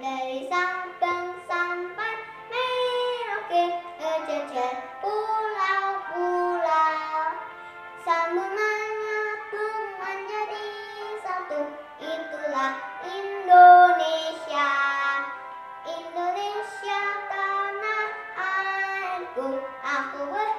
dari Sabang sampai Merauke terjejer pulau-pulau. Sambil menyatu menjadi satu itulah Indonesia. Indonesia tanah airku aku ber